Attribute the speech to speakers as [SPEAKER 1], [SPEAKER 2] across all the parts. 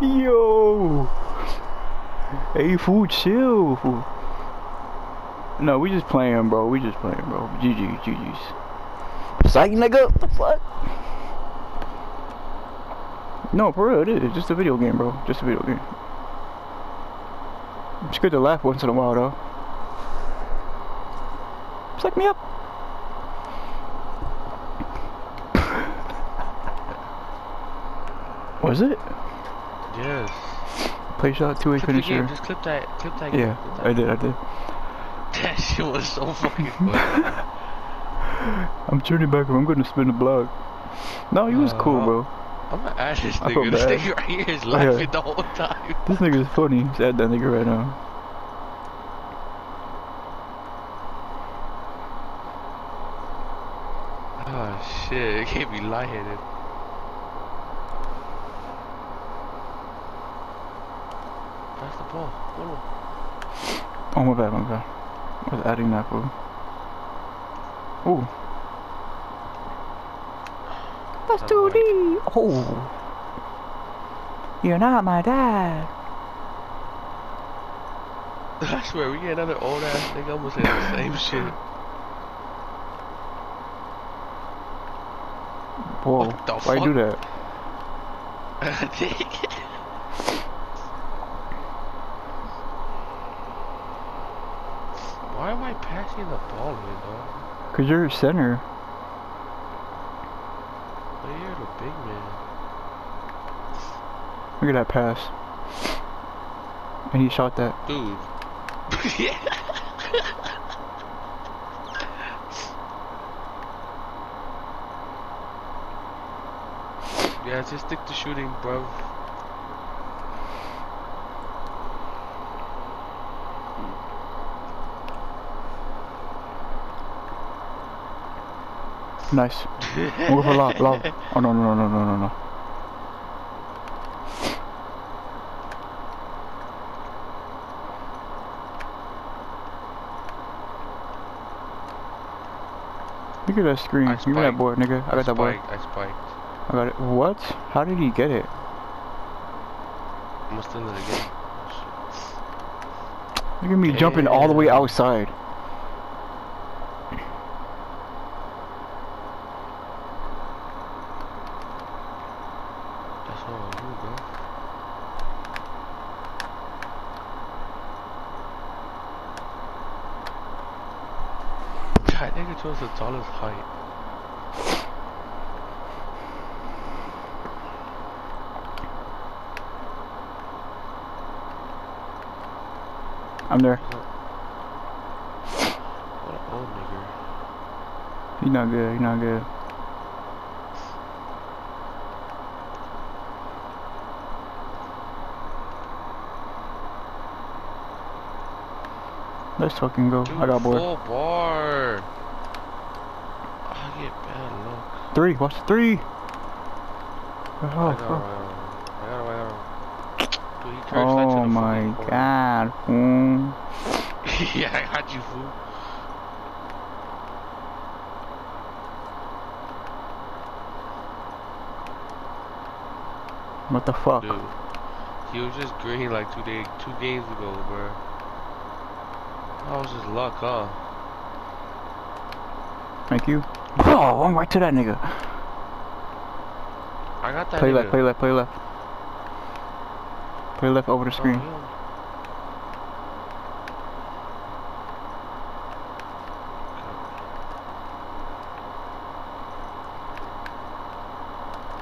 [SPEAKER 1] Yo. Hey, fool, chill, fool. No, we just playing, bro. We just playing, bro. GG, GG's. Psych, nigga. What the fuck? No, for real, it is. Just a video game, bro. Just a video game. It's good to laugh once in a while, though. Psych me up. Was it?
[SPEAKER 2] Yes.
[SPEAKER 1] Play shot, two-way
[SPEAKER 2] Clip the game.
[SPEAKER 1] finisher.
[SPEAKER 2] Just clip that. Clip that.
[SPEAKER 1] Yeah,
[SPEAKER 2] clip that.
[SPEAKER 1] I did, I did.
[SPEAKER 2] That shit was so fucking funny.
[SPEAKER 1] I'm turning back. I'm gonna spin the block. No, he was cool,
[SPEAKER 2] Uh,
[SPEAKER 1] bro.
[SPEAKER 2] I'm gonna add this
[SPEAKER 1] I feel
[SPEAKER 2] nigga. This
[SPEAKER 1] bad.
[SPEAKER 2] nigga right here is
[SPEAKER 1] yeah.
[SPEAKER 2] laughing the whole time.
[SPEAKER 1] This nigga is funny. Just add that nigga right now.
[SPEAKER 2] Oh shit, it can't be lightheaded. Pass the ball. Go.
[SPEAKER 1] Oh my bad, my bad. I was adding that fool. Ooh. That's
[SPEAKER 2] That's right.
[SPEAKER 1] 2D. Oh. You're not my dad.
[SPEAKER 2] I swear, we get another old ass nigga. I'm gonna the same shit.
[SPEAKER 1] Whoa.
[SPEAKER 2] What the
[SPEAKER 1] Why you do that?
[SPEAKER 2] Why am I passing the ball here, dog?
[SPEAKER 1] Cause you're center.
[SPEAKER 2] But you're the big man.
[SPEAKER 1] Look at that pass. And he shot that.
[SPEAKER 2] Dude. yeah. Yeah, just stick to shooting, bro.
[SPEAKER 1] Nice. Move a lot, lot. Oh no no no no no no. Look at that screen.
[SPEAKER 2] I
[SPEAKER 1] Give me that
[SPEAKER 2] spiked.
[SPEAKER 1] board, nigga. I got that board.
[SPEAKER 2] spiked, I spiked.
[SPEAKER 1] I got it. What? How did he get it?
[SPEAKER 2] I'm still in the game.
[SPEAKER 1] Look at me jumping all the way
[SPEAKER 2] Damn.
[SPEAKER 1] Outside.
[SPEAKER 2] That's all you, bro. That nigga chose the tallest height.
[SPEAKER 1] I'm there.
[SPEAKER 2] What an old nigga.
[SPEAKER 1] He's not good. He's not good. Let's fucking go.
[SPEAKER 2] Dude,
[SPEAKER 1] I got bored.
[SPEAKER 2] full bar. I get bad luck.
[SPEAKER 1] Three. Watch the three.
[SPEAKER 2] I
[SPEAKER 1] Oh,
[SPEAKER 2] got
[SPEAKER 1] oh.
[SPEAKER 2] I got I got Dude, he turned oh right to
[SPEAKER 1] oh my god. fool.
[SPEAKER 2] yeah, I got you, fool.
[SPEAKER 1] What the fuck?
[SPEAKER 2] Dude, he was just green like two days, two games ago, bro. That was just luck, huh?
[SPEAKER 1] Thank you. Oh, I'm right to that nigga.
[SPEAKER 2] I got that.
[SPEAKER 1] Play
[SPEAKER 2] nigga.
[SPEAKER 1] left, play left, play left. Play left over the
[SPEAKER 2] Oh,
[SPEAKER 1] screen.
[SPEAKER 2] yeah.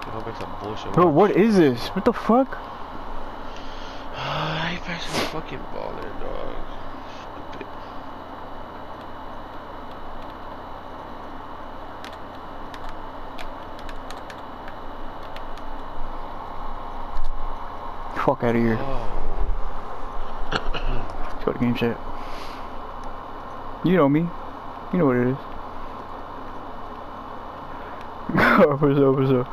[SPEAKER 2] I hope it's some bullshit.
[SPEAKER 1] Bro, what is this? What the fuck?
[SPEAKER 2] I ain't passing the fucking ball
[SPEAKER 1] Fuck out of here.
[SPEAKER 2] Oh.
[SPEAKER 1] Let's go to game chat. You know me. You know what it is. what's up, what's up?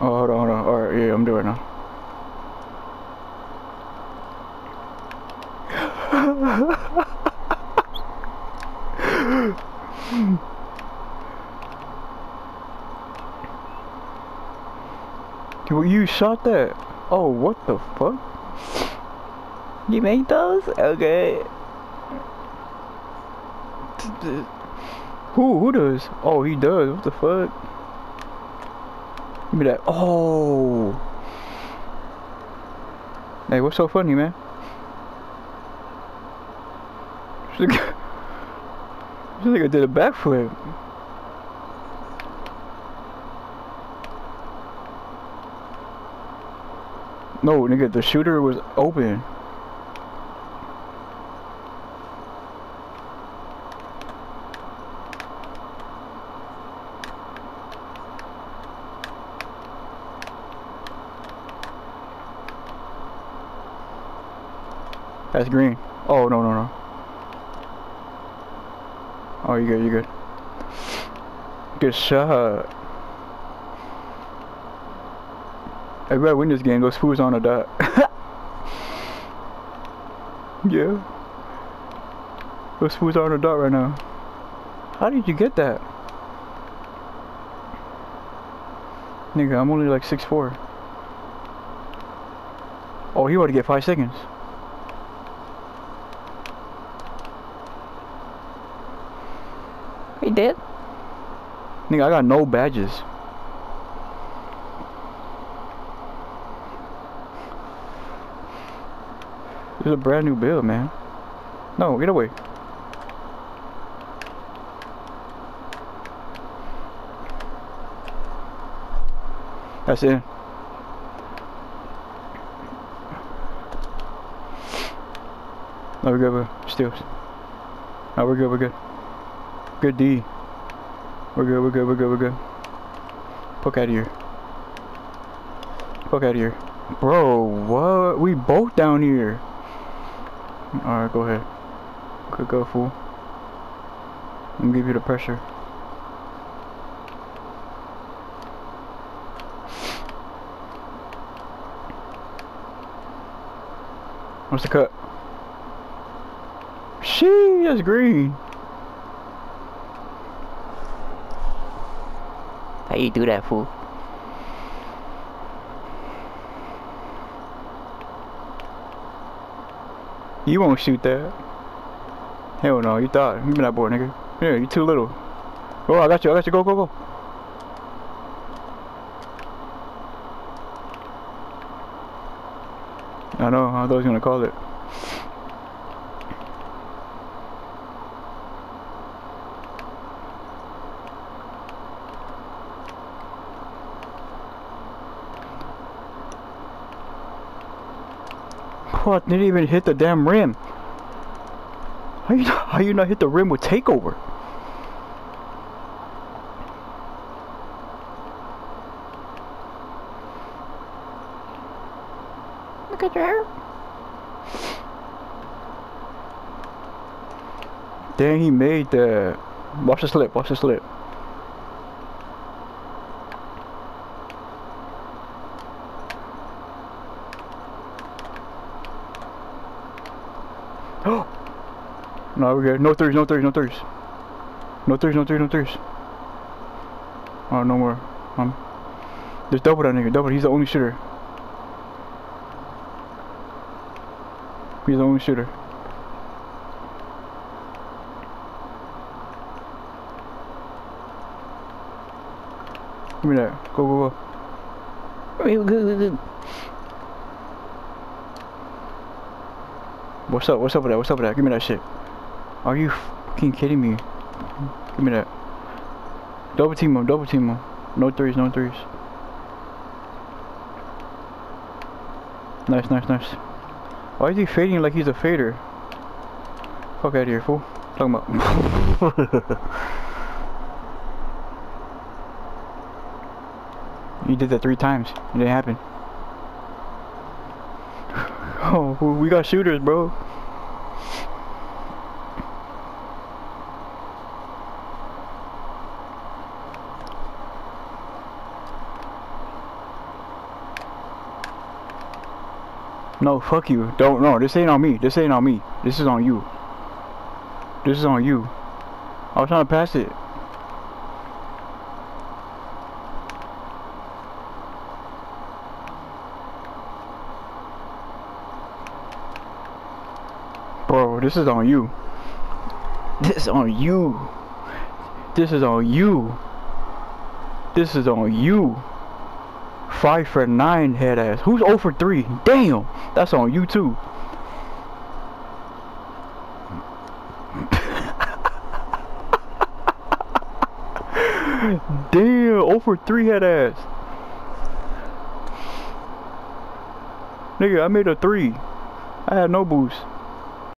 [SPEAKER 1] Oh, hold on, hold on. Alright, yeah, I'm doing it now. You, you shot that? Oh, what the fuck? You made those? Okay. Who, who does? Oh, he does. What the fuck? Give me that. Oh. Hey, what's so funny, man? This nigga did a backflip. No, nigga, the shooter was open. That's green. Oh, no, no, no. Oh, you good, you good. Good shot. Everybody win this game, those fools on a dot. yeah. Those fools on a dot right now. How did you get that? Nigga, I'm only like 6'4". Oh, he ought to get 5 seconds. He did? Nigga, I got no badges. Is a brand new build, man. No, get away. That's it. No, we're good, we're still. No, we're good, we're good. Good D. We're good, we're good, we're good, we're good. Poke out of here. Poke out of here. Bro, what? We both down here. Alright, go ahead. Good go, fool. I'm give you the pressure. What's the cut? She that's green. How you do that, fool? You won't shoot that. Hell no, you thought. Give me that boy, nigga. Yeah, you too little. Oh, I got you, I got you. Go, go, go. I know, I thought was gonna call it. Didn't even hit the damn rim. How you not, how you not hit the rim with takeover? Look at your hair. Dang, he made that. Watch the slip. Watch the slip. No, we're good. No threes, no threes, no threes. No threes, no threes, no threes. Oh, no more. Um, there's double that nigga. Double. He's the only shooter. He's the only shooter. Give me that. Go, go, go. Good, good, good. What's up? What's up with that? What's up with that? Give me that shit. Are you fucking kidding me? Give me that. Double team him. Double team him. No threes. No threes. Nice, nice, nice. Why is he fading like he's a fader? Fuck out of here, fool. Talking about. you did that three times. It didn't happen. Oh, we got shooters, bro. No, fuck you. Don't no. This ain't on me. This ain't on me. This is on you. This is on you. I was trying to pass it. Bro, this is on you. This is on you. This is on you. This is on you. Five for nine head ass. Who's 0 for 3? Damn! That's on you too. Damn, oh over three head ass. Nigga, I made a three. I had no boost.